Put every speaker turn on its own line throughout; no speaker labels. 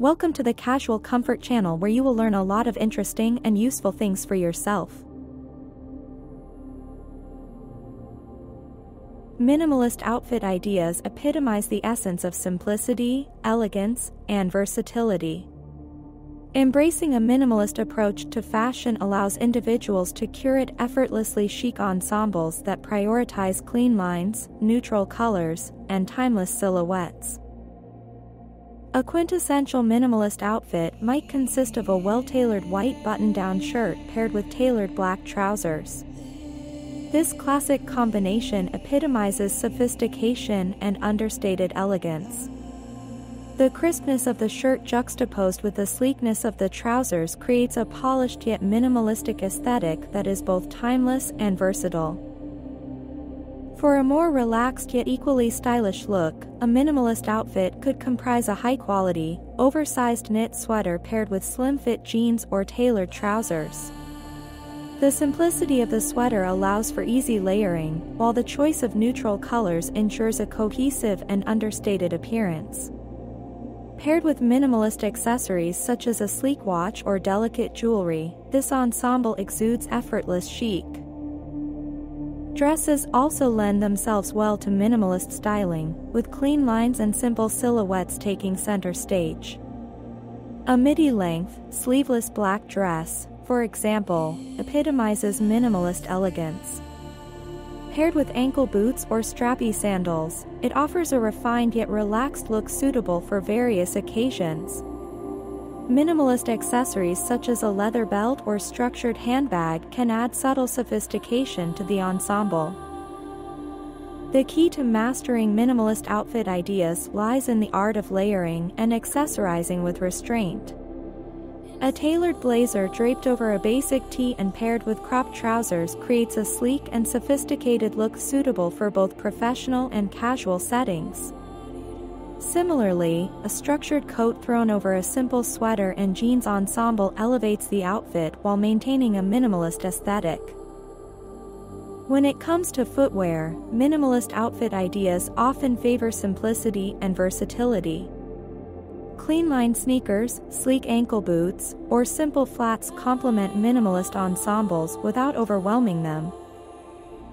Welcome to the Casual Comfort channel where you will learn a lot of interesting and useful things for yourself. Minimalist outfit ideas epitomize the essence of simplicity, elegance, and versatility. Embracing a minimalist approach to fashion allows individuals to curate effortlessly chic ensembles that prioritize clean lines, neutral colors, and timeless silhouettes. A quintessential minimalist outfit might consist of a well-tailored white button-down shirt paired with tailored black trousers. This classic combination epitomizes sophistication and understated elegance. The crispness of the shirt juxtaposed with the sleekness of the trousers creates a polished yet minimalistic aesthetic that is both timeless and versatile. For a more relaxed yet equally stylish look, a minimalist outfit could comprise a high-quality, oversized knit sweater paired with slim-fit jeans or tailored trousers. The simplicity of the sweater allows for easy layering, while the choice of neutral colors ensures a cohesive and understated appearance. Paired with minimalist accessories such as a sleek watch or delicate jewelry, this ensemble exudes effortless chic. Dresses also lend themselves well to minimalist styling, with clean lines and simple silhouettes taking center stage. A midi-length, sleeveless black dress, for example, epitomizes minimalist elegance. Paired with ankle boots or strappy sandals, it offers a refined yet relaxed look suitable for various occasions. Minimalist accessories such as a leather belt or structured handbag can add subtle sophistication to the ensemble. The key to mastering minimalist outfit ideas lies in the art of layering and accessorizing with restraint. A tailored blazer draped over a basic tee and paired with cropped trousers creates a sleek and sophisticated look suitable for both professional and casual settings. Similarly, a structured coat thrown over a simple sweater and jeans ensemble elevates the outfit while maintaining a minimalist aesthetic. When it comes to footwear, minimalist outfit ideas often favor simplicity and versatility. Clean line sneakers, sleek ankle boots, or simple flats complement minimalist ensembles without overwhelming them,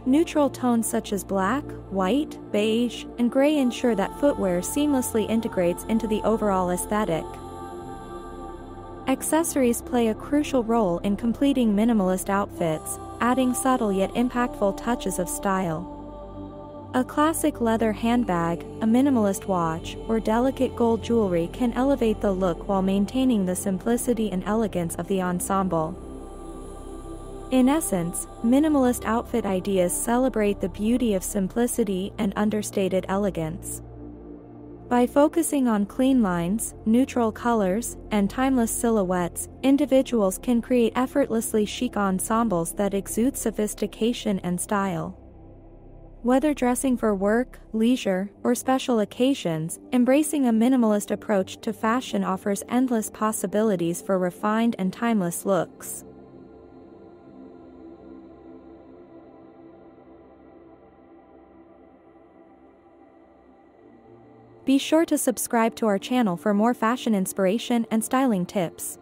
Neutral tones such as black, white, beige, and gray ensure that footwear seamlessly integrates into the overall aesthetic. Accessories play a crucial role in completing minimalist outfits, adding subtle yet impactful touches of style. A classic leather handbag, a minimalist watch, or delicate gold jewelry can elevate the look while maintaining the simplicity and elegance of the ensemble. In essence, minimalist outfit ideas celebrate the beauty of simplicity and understated elegance. By focusing on clean lines, neutral colors, and timeless silhouettes, individuals can create effortlessly chic ensembles that exude sophistication and style. Whether dressing for work, leisure, or special occasions, embracing a minimalist approach to fashion offers endless possibilities for refined and timeless looks. Be sure to subscribe to our channel for more fashion inspiration and styling tips.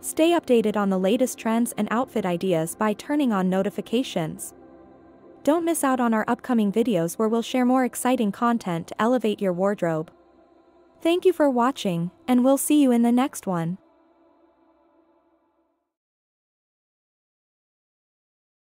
Stay updated on the latest trends and outfit ideas by turning on notifications. Don't miss out on our upcoming videos where we'll share more exciting content to elevate your wardrobe. Thank you for watching, and we'll see you in the next one.